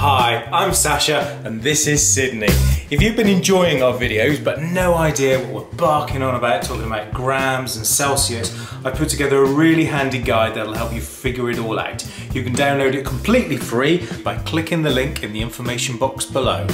Hi, I'm Sacha and this is Sydney. If you've been enjoying our videos but no idea what we're barking on about, talking about grams and Celsius, I put together a really handy guide that'll help you figure it all out. You can download it completely free by clicking the link in the information box below.